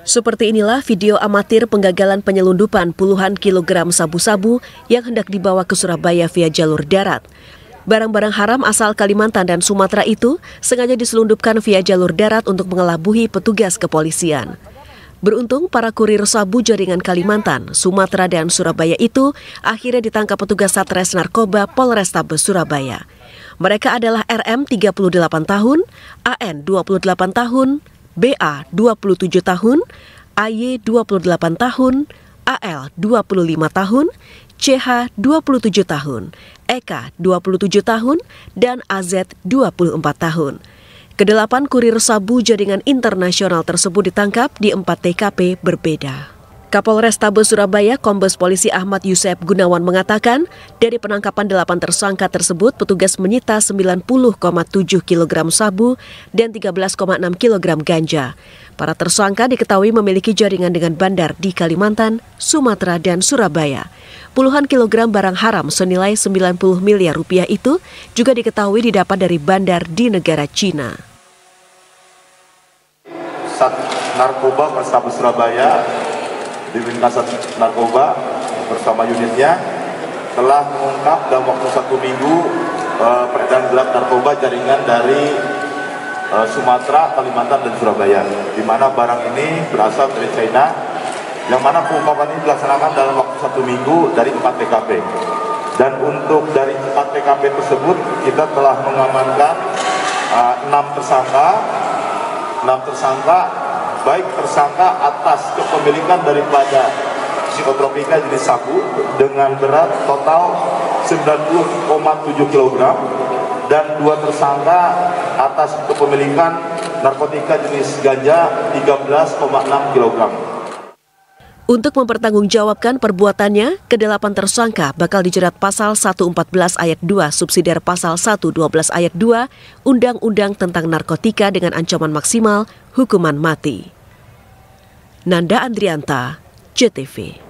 Seperti inilah video amatir penggagalan penyelundupan puluhan kilogram sabu-sabu yang hendak dibawa ke Surabaya via jalur darat. Barang-barang haram asal Kalimantan dan Sumatera itu sengaja diselundupkan via jalur darat untuk mengelabuhi petugas kepolisian. Beruntung para kurir sabu jaringan Kalimantan, Sumatera dan Surabaya itu akhirnya ditangkap petugas Satres Narkoba Polrestabes Surabaya. Mereka adalah RM 38 tahun, AN 28 tahun, BA 27 tahun, AY 28 tahun, AL 25 tahun, CH 27 tahun, EK 27 tahun, dan AZ 24 tahun. Kedelapan kurir sabu jaringan internasional tersebut ditangkap di empat TKP berbeda. Kapolres Tabes Surabaya Kombes Polisi Ahmad Yusef Gunawan mengatakan, dari penangkapan delapan tersangka tersebut, petugas menyita 90,7 kg sabu dan 13,6 kg ganja. Para tersangka diketahui memiliki jaringan dengan bandar di Kalimantan, Sumatera, dan Surabaya. Puluhan kilogram barang haram senilai 90 miliar rupiah itu juga diketahui didapat dari bandar di negara Cina. Sat Narkoba Polrestabes Surabaya di Kasat Narkoba bersama unitnya telah mengungkap dalam waktu satu minggu uh, peredaran gelap narkoba jaringan dari uh, Sumatera, Kalimantan, dan Surabaya di mana barang ini berasal dari China yang mana pengungkapan ini dilaksanakan dalam waktu satu minggu dari empat TKP dan untuk dari empat TKP tersebut kita telah mengamankan uh, enam tersangka enam tersangka baik tersangka atas kepemilikan daripada psikotropika jenis sabu dengan berat total 90,7 kg dan dua tersangka atas kepemilikan narkotika jenis ganja 13,6 kg. Untuk mempertanggungjawabkan perbuatannya, kedelapan tersangka bakal dijerat pasal 114 ayat 2 subsidiar pasal 112 ayat 2 Undang-Undang tentang Narkotika dengan ancaman maksimal hukuman mati. Nanda Andrianta, JTV.